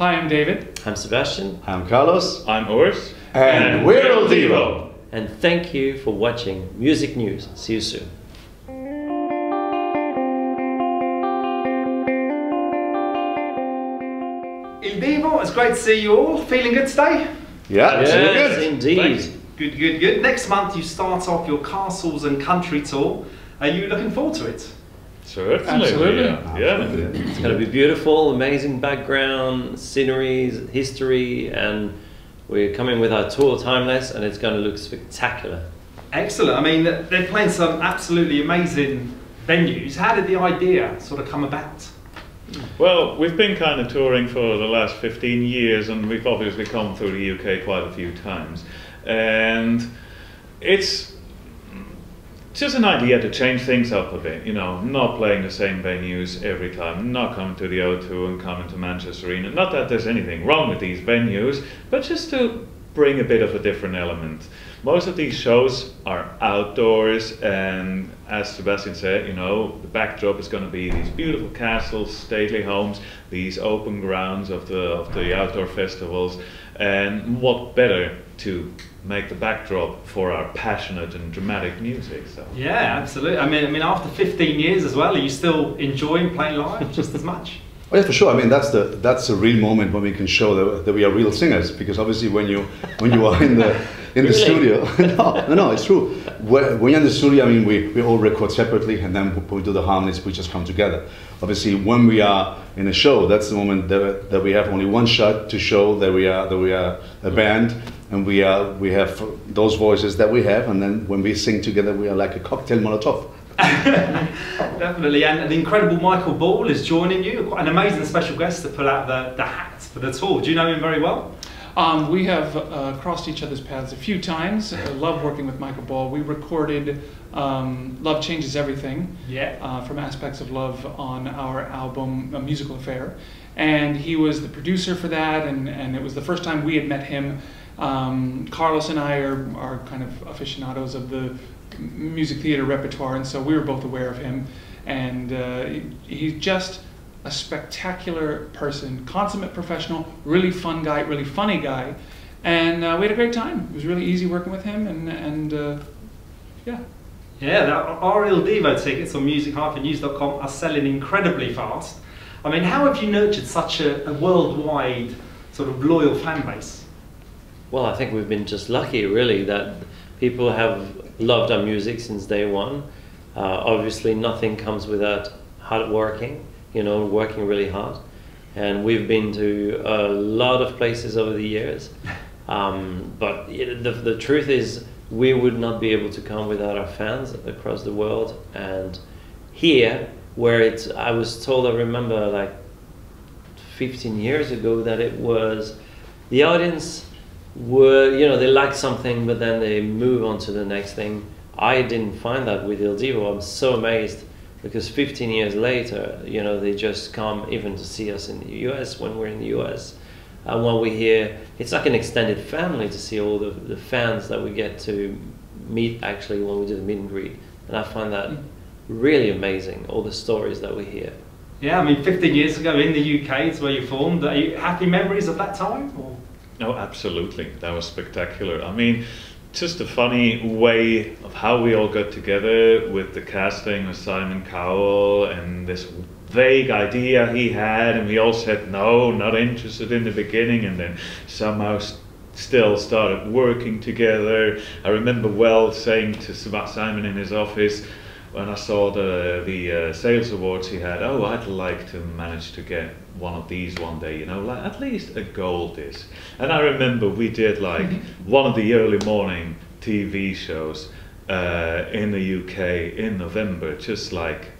Hi, I'm David. I'm Sébastien. I'm Carlos. I'm Urs. And, and we're Il Divo. And thank you for watching Music News. See you soon. Il Divo, it's great to see you all. Feeling good today? Yeah, yes, good. indeed. Thanks. Good, good, good. Next month you start off your castles and country tour. Are you looking forward to it? Certainly. Absolutely. Yeah. yeah. It's going to be beautiful, amazing background, sceneries, history, and we're coming with our tour timeless, and it's going to look spectacular. Excellent. I mean, they're playing some absolutely amazing venues. How did the idea sort of come about? Well, we've been kind of touring for the last 15 years, and we've obviously come through the UK quite a few times. And it's just an idea to change things up a bit, you know, not playing the same venues every time, not coming to the O2 and coming to Manchester Arena. Not that there's anything wrong with these venues, but just to bring a bit of a different element. Most of these shows are outdoors, and as Sebastian said, you know, the backdrop is going to be these beautiful castles, stately homes, these open grounds of the of the outdoor festivals, and what better to make the backdrop for our passionate and dramatic music. So yeah, absolutely. I mean, I mean, after 15 years as well, are you still enjoying playing live just as much? Oh yeah, for sure. I mean, that's the that's a real moment when we can show that, that we are real singers. Because obviously, when you when you are in the in the studio, no, no, no, it's true. When you're in the studio, I mean, we, we all record separately, and then when we do the harmonies, we just come together. Obviously, when we are in a show, that's the moment that, that we have only one shot to show that we are that we are a mm. band, and we are we have those voices that we have, and then when we sing together, we are like a cocktail molotov. Definitely, and the incredible Michael Ball is joining you, an amazing special guest to pull out the, the hat for the tour. Do you know him very well? Um, we have uh, crossed each other's paths a few times. I love working with Michael Ball. We recorded um, Love Changes Everything yeah. uh, from Aspects of Love on our album, A Musical Affair. And he was the producer for that, and, and it was the first time we had met him. Um, Carlos and I are, are kind of aficionados of the music theater repertoire, and so we were both aware of him. And uh, he's just a spectacular person, consummate professional, really fun guy, really funny guy, and uh, we had a great time. It was really easy working with him, and and uh, yeah. Yeah, our Il Divo tickets on music-news.com are selling incredibly fast. I mean, how have you nurtured such a, a worldwide sort of loyal fan base? Well, I think we've been just lucky, really, that people have loved our music since day one. Uh, obviously, nothing comes without hard working you know, working really hard. And we've been to a lot of places over the years. Um, but the, the truth is, we would not be able to come without our fans across the world. And here, where it's, I was told, I remember like 15 years ago, that it was the audience were, you know, they like something, but then they move on to the next thing. I didn't find that with Il Divo. I'm so amazed because 15 years later, you know, they just come even to see us in the US when we're in the US. And when we hear, it's like an extended family to see all the, the fans that we get to meet actually when we do the meet and greet. And I find that really amazing, all the stories that we hear. Yeah, I mean, 15 years ago in the UK is where you formed. Are you happy memories of that time? Or? No, absolutely. That was spectacular. I mean, just a funny way of how we all got together with the casting of Simon Cowell and this vague idea he had, and we all said no, not interested in the beginning, and then somehow st- still started working together. I remember well saying to Simon in his office when I saw the the uh, sales awards he had, oh, I'd like to manage to get one of these one day, you know, like at least a gold disc. And I remember we did like one of the early morning TV shows uh, in the UK in November, just like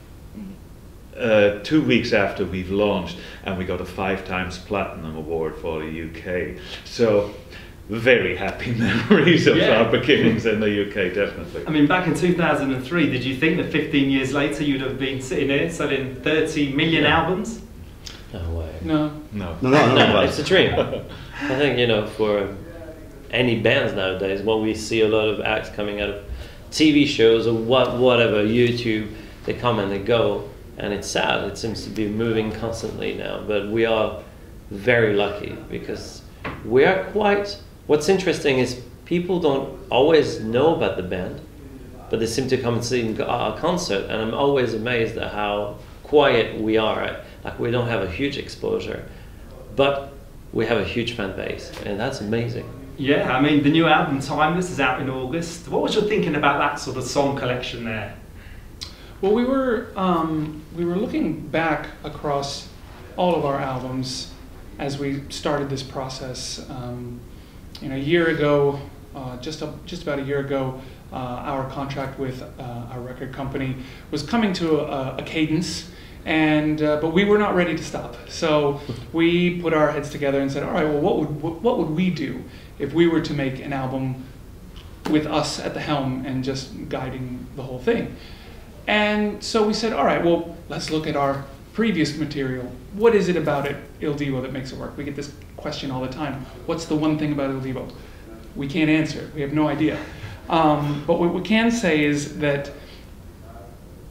uh, two weeks after we've launched, and we got a five times platinum award for the UK. So very happy memories of yeah. our beginnings in the UK, definitely. I mean, back in 2003, did you think that 15 years later you'd have been sitting here selling 30 million yeah. albums? No way. No. No. No, no, no. no it's a dream. I think, you know, for any bands nowadays, when we see a lot of acts coming out of TV shows or what, whatever, YouTube, they come and they go, and it's sad. It seems to be moving constantly now, but we are very lucky because we are quite. What's interesting is people don't always know about the band, but they seem to come and see our concert, and I'm always amazed at how quiet we are. Like we don't have a huge exposure, but we have a huge fan base, and that's amazing. Yeah, I mean the new album Timeless is out in August. What was your thinking about that sort of song collection there? Well, we were um, we were looking back across all of our albums as we started this process. Um, you know, a year ago, uh, just a, just about a year ago, uh, our contract with uh, our record company was coming to a, a cadence, and uh, but we were not ready to stop. So we put our heads together and said, all right, well, what would what, would we do if we were to make an album with us at the helm and just guiding the whole thing? And so we said, all right, well, let's look at our previous material. What is it about it, Il Divo, that makes it work? We get this question all the time. What's the one thing about Divo? We can't answer. We have no idea. Um, but what we can say is that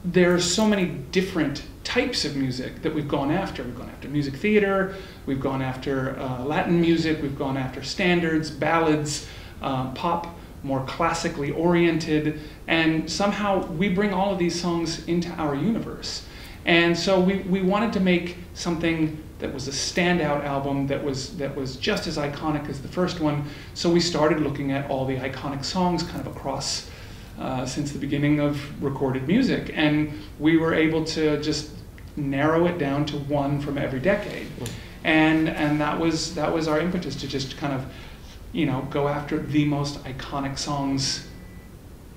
there are so many different types of music that we've gone after. We've gone after music theater, we've gone after uh, Latin music, we've gone after standards, ballads, uh, pop, more classically oriented, and somehow we bring all of these songs into our universe. And so we, we wanted to make something that was a standout album that was that was just as iconic as the first one. So we started looking at all the iconic songs kind of across uh, since the beginning of recorded music, and we were able to just narrow it down to one from every decade. And and that was that was our impetus to just kind of you know, go after the most iconic songs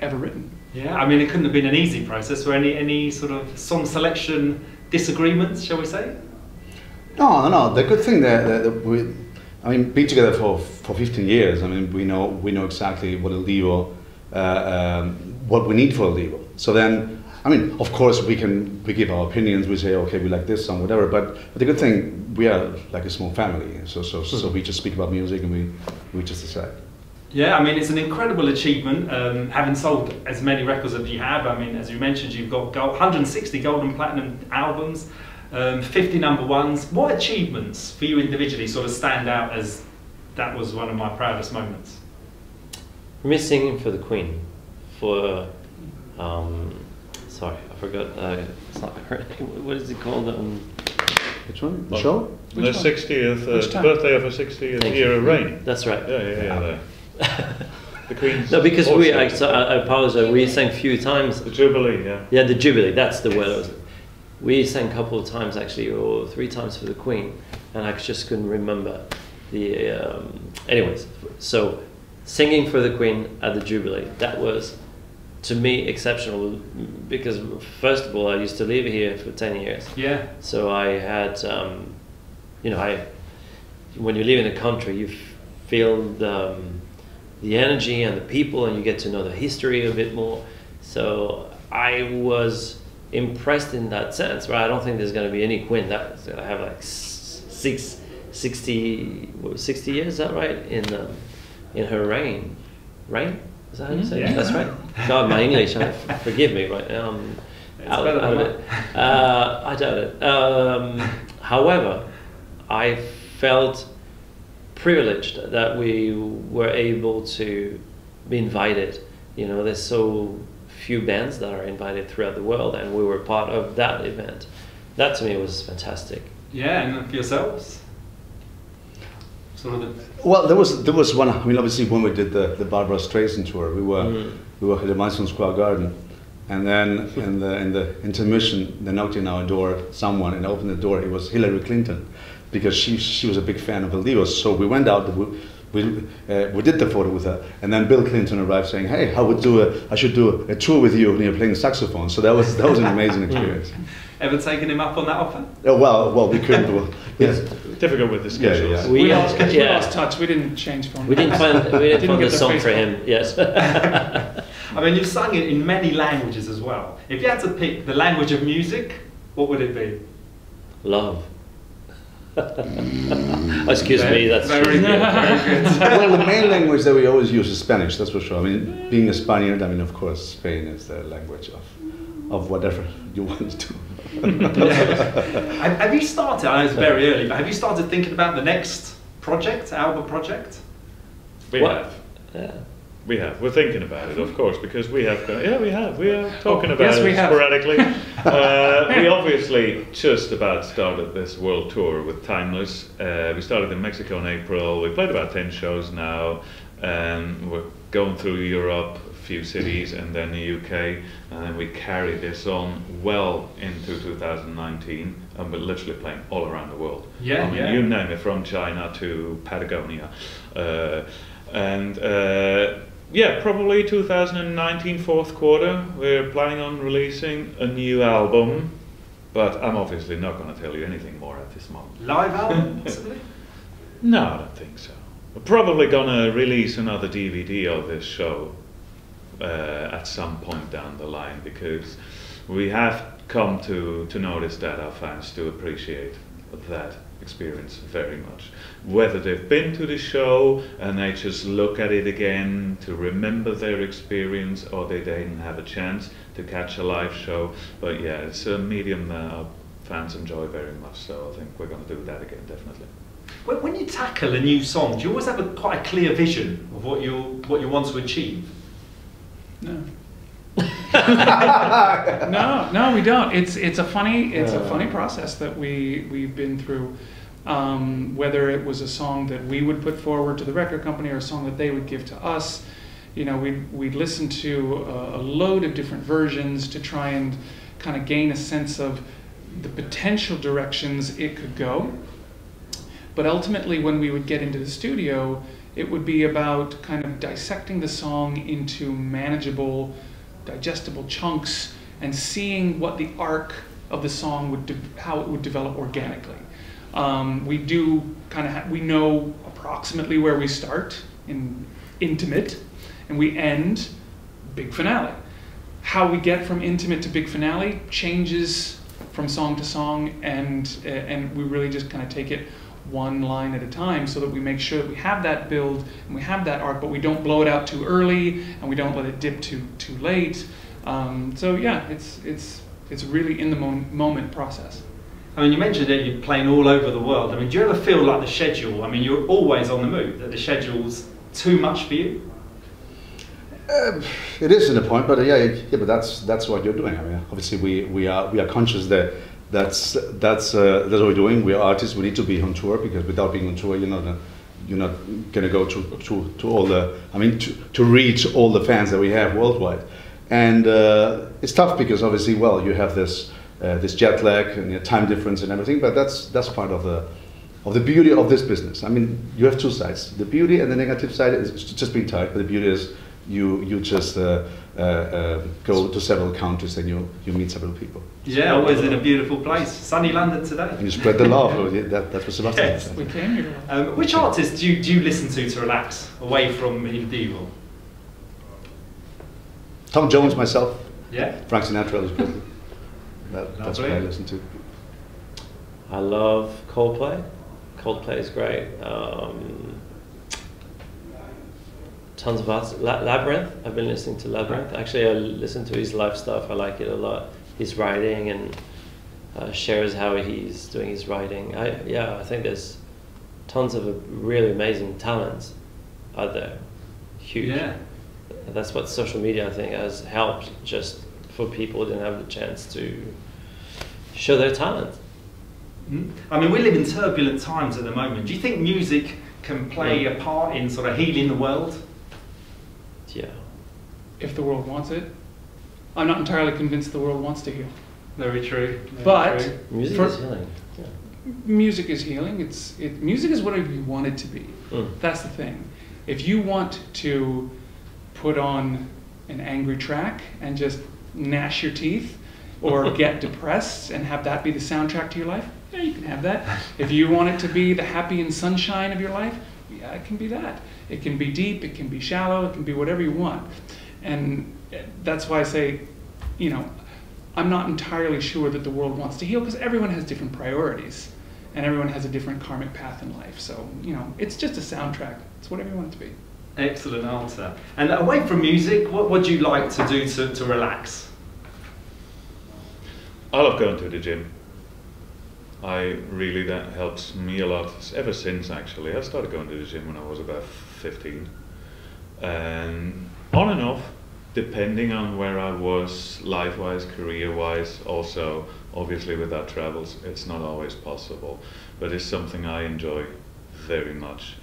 ever written. Yeah, I mean, it couldn't have been an easy process. Were any any sort of song selection disagreements, shall we say? No, no, no. The good thing that, that, that we, I mean, being together for, for 15 years. I mean, we know we know exactly what Il Divo, uh, um, what we need for a Divo. So then, I mean, of course, we can we give our opinions. We say, okay, we like this song, whatever. But, but the good thing, we are like a small family. So so so we just speak about music and we we just decide. Yeah, I mean, it's an incredible achievement um, having sold as many records as you have. I mean, as you mentioned, you've got gold, 160 gold and platinum albums, um, 50 number ones. What achievements for you individually sort of stand out as that was one of my proudest moments? For me, singing for the Queen, for um, sorry, I forgot. Uh, it's not her. What is it called? Um, Which one? The Well, show? The Which one? 60th uh, birthday of her 60th Thank year you. of reign. that's right. Yeah, yeah, yeah. The, the Queen's. No, because we. I, so I I apologize. We sang a few times. The Jubilee, yeah. Yeah, the Jubilee. That's the word. We sang a couple of times actually, or three times for the Queen, and I just couldn't remember the. Um, anyways, so singing for the Queen at the Jubilee. That was, to me, exceptional because first of all, I used to live here for ten years. Yeah. So I had, um, you know, I when you live in a country, you feel the, um, the energy and the people, and you get to know the history a bit more. So I was impressed in that sense. Right, I don't think there's going to be any Queen that's going to have like six, 60, what, 60 years. Is that right? In um, in her reign, reign. Is that how you say? Yeah. That's right. God, my English. I, forgive me right now. I'm out, better out of it. Uh, I doubt it. Um, however, I felt privileged that we were able to be invited. You know, there's so few bands that are invited throughout the world, and we were part of that event. That to me was fantastic. Yeah, and for yourselves? Sort of the. Well, there was there was one. I mean, obviously, when we did the, the Barbra Streisand tour, we were Mm. we were at the Madison Square Garden, and then in the in the intermission, they knocked on our door. Someone and opened the door. It was Hillary Clinton, because she she was a big fan of El Divo. So we went out. We, we, uh, we did the photo with her, and then Bill Clinton arrived saying, "Hey, I would do a, I should do a, tour with you, and you're playing saxophone." So that was that was an amazing experience. Ever taken him up on that offer? Oh, well, well, we couldn't do. Yes. Difficult with the Yeah, schedules. yeah. We, We, uh, lost, we yeah. lost touch. We didn't change phone. We didn't find we didn't, Didn't find get the their song for him. Yes. I mean, you've sung it in many languages as well. If you had to pick the language of music, what would it be? Love. Excuse me, that's very true. good. Very good. well, the main language that we always use is Spanish, that's for sure. I mean, being a Spaniard, I mean, of course, Spain is the language of, of whatever you want to do. have, have you started? I know it's very early, but have you started thinking about the next project, album project? We What? have. Yeah. We have. We're thinking about it, of course, because we have. Yeah, we have. We are talking Oh, about yes, it we sporadically. uh, we obviously just about started this world tour with Timeless. Uh, we started in Mexico in April. We played about ten shows now, and we're going through Europe, a few cities, and then the UK, and then we carry this on well into 2019, and we're literally playing all around the world. Yeah, I mean, yeah. you name it, from China to Patagonia. Uh, and uh, yeah, probably 2019 fourth quarter, we're planning on releasing a new album, but I'm obviously not going to tell you anything more at this moment. Live album, possibly? No, I don't think so. We're probably going to release another DVD of this show uh, at some point down the line because we have come to, to notice that our fans do appreciate that experience very much. Whether they've been to the show and they just look at it again to remember their experience or they didn't have a chance to catch a live show. But yeah, it's a medium that our fans enjoy very much, so I think we're going to do that again, definitely. When, when you tackle a new song, do you always have a quite a clear vision of what you what you want to achieve? No. no, no, we don't. It's it's a funny it's a funny process that we we've been through. Um, whether it was a song that we would put forward to the record company or a song that they would give to us, you know, we'd we'd listen to a, a load of different versions to try and kind of gain a sense of the potential directions it could go. But ultimately, when we would get into the studio, it would be about kind of dissecting the song into manageable, digestible chunks and seeing what the arc of the song would, how it would develop organically. Um, we do kind of, we know approximately where we start in intimate and we end big finale. How we get from intimate to big finale changes from song to song, and uh, and we really just kind of take it one line at a time, so that we make sure that we have that build and we have that arc, but we don't blow it out too early, and we don't let it dip too too late. Um, so yeah, it's it's it's really in the mo- moment process. I mean, you mentioned that you're playing all over the world. I mean, do you ever feel like the schedule? I mean, you're always on the move. That the schedule's too much for you? Uh, it is in a point, but uh, yeah, yeah, but that's that's what you're doing. I mean, obviously we, we are we are conscious that that's that's uh, that's what we're doing. We are artists. We need to be on tour because without being on tour, you're not uh, you're not going to go to, to to all the. I mean, to, to reach all the fans that we have worldwide, and uh, it's tough because obviously, well, you have this uh, this jet lag and time difference and everything, but that's that's part of the of the beauty of this business. I mean, you have two sides. The beauty and the negative side is just being tired, but the beauty is you you just uh, uh, uh, go to several countries and you you meet several people Yeah, always in a beautiful place. Sunny London today. and you spread the love. Oh, yeah, that, that's what Sebastian Yes. said. We came here. Um, which artists do you, do you listen to to relax away from Il Divo? Tom Jones, myself, Yeah. Frank Sinatra, Elvis Presley. That, that's what I listen to. I love Coldplay. Coldplay is great. Um, tons of artists. La- Labrinth. I've been listening to Labrinth. Actually, I listen to his live stuff. I like it a lot. His writing and uh, shares how he's doing his writing. I, yeah, I think there's tons of really amazing talents out there. Huge. Yeah. That's what social media I think has helped just for people who didn't have the chance to show their talent. Mm. I mean, we live in turbulent times at the moment. Do you think music can play a part in sort of healing the world? Yeah. If the world wants it, I'm not entirely convinced the world wants to heal. Very true. very But- true. Music For- is healing. Yeah. Music is healing. It's it. Music is whatever you want it to be. Mm. That's the thing. If you want to put on an angry track and just gnash your teeth or get depressed and have that be the soundtrack to your life, yeah, you can have that. If you want it to be the happy and sunshine of your life, yeah, it can be that. It can be deep, it can be shallow, it can be whatever you want. And that's why I say, you know, I'm not entirely sure that the world wants to heal because everyone has different priorities and everyone has a different karmic path in life. So, you know, it's just a soundtrack. It's whatever you want it to be. Excellent answer. And away from music, what would you like to do to, to relax? I love going to the gym. I really that helps me a lot. Ever since actually, I started going to the gym when I was about 15, and on and off, depending on where I was, life-wise, career-wise. Also, obviously, with our travels, it's not always possible, but it's something I enjoy very much.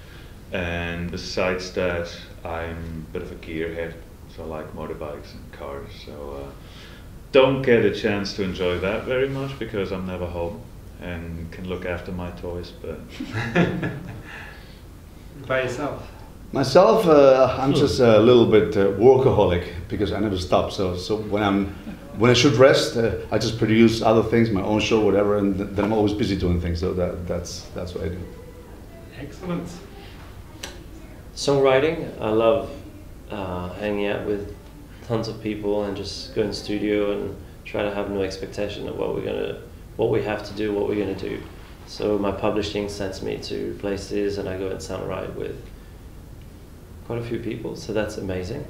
And besides that, I'm a bit of a gearhead, so I like motorbikes and cars. So uh, don't get a chance to enjoy that very much because I'm never home and can look after my toys. But By yourself. Myself, uh, I'm just a little bit uh, workaholic because I never stop. So, so when I'm when I should rest, uh, I just produce other things, my own show, whatever, and th- then I'm always busy doing things. So that that's that's what I do. Excellent. Songwriting, I love uh, hanging out with tons of people and just go in studio and try to have no expectation of what we're gonna, what we have to do, what we're gonna do. So my publishing sends me to places and I go and songwrite with quite a few people. So that's amazing.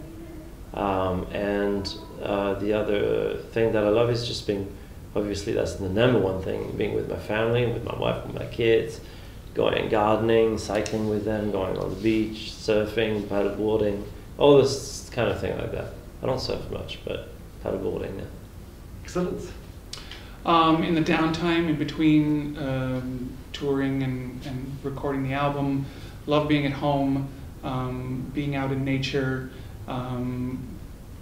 Um, and uh, the other thing that I love is just being, obviously that's the number one thing, being with my family, with my wife, with my kids, going gardening, cycling with them, going on the beach, surfing, paddleboarding, all this kind of thing like that. I don't surf much, but paddleboarding, yeah. Excellent. Um, in the downtime in between um, touring and, and recording the album, love being at home, um, being out in nature, um,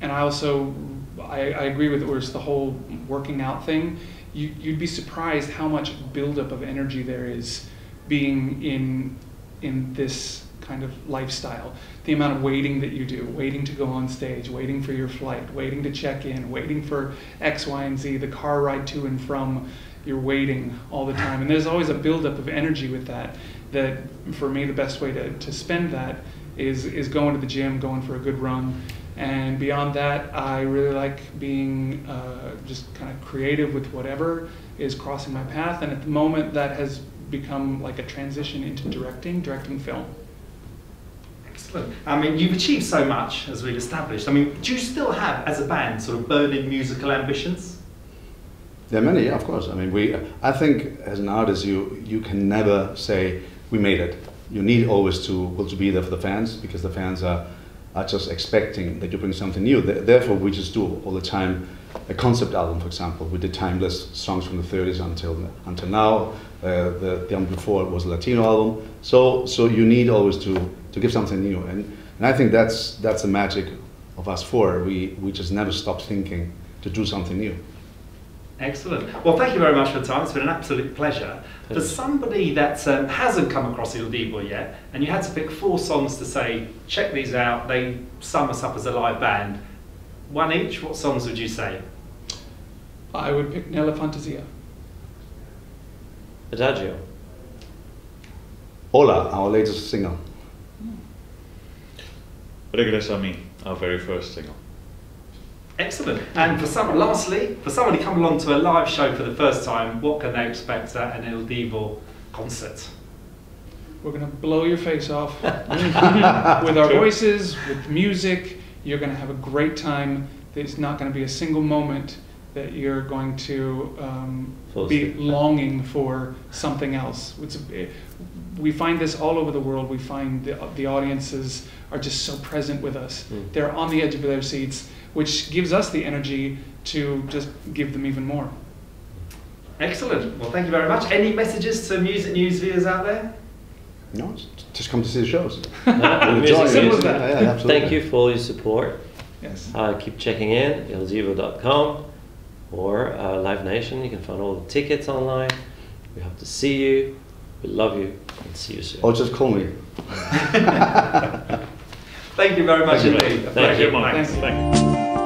and I also I, I agree with Urs the whole working out thing. You, you'd be surprised how much buildup of energy there is being in in this kind of lifestyle. The amount of waiting that you do, waiting to go on stage, waiting for your flight, waiting to check in, waiting for X, Y, and Z, the car ride to and from, you're waiting all the time. And there's always a buildup of energy with that. That for me, the best way to, to spend that is, is going to the gym, going for a good run. And beyond that, I really like being uh, just kind of creative with whatever is crossing my path. And at the moment, that has become like a transition into directing, directing film. Excellent. I mean, you've achieved so much, as we've established. I mean, do you still have, as a band, sort of burning musical ambitions? There are many, yeah, of course. I mean, we. I think as an artist, you you can never say we made it. You need always to well, to be there for the fans because the fans are are just expecting that you bring something new. Th- Therefore, we just do all the time a concept album, for example. We did timeless songs from the 30s until until now. Uh, the, the album before was a Latino album. So so you need always to to give something new, and and I think that's that's the magic of us four. We we just never stop thinking to do something new. Excellent. Well, thank you very much for the time. It's been an absolute pleasure. For somebody that um, hasn't come across Il Divo yet, and you had to pick four songs to say, check these out, they sum us up as a live band, one each, what songs would you say? I would pick Nella Fantasia. Adagio. Hola, our latest single. Regresa a mí, our very first single. Excellent. And for some, lastly, for somebody coming along to a live show for the first time, what can they expect at an Il Divo concert? We're going to blow your face off with our voices, with music. You're going to have a great time. There's not going to be a single moment that you're going to um, Fall be longing for something else. It's a, we find this all over the world. We find the, the audiences are just so present with us. Mm. They're on the edge of their seats, which gives us the energy to just give them even more. Excellent. Well, thank you very much. Any messages to Music News viewers out there? No, just- just come to see the shows. Yeah, enjoy it. Simple news. as that. Yeah, yeah. Thank you for all your support. Yes. Uh, keep checking in, ildivo.com or uh, Live Nation. You can find all the tickets online. We hope to see you. We love you and see you soon. Or just call me. Thank you very much Thank indeed. A Thank you. Thank you, Mike. Thanks. Thank you.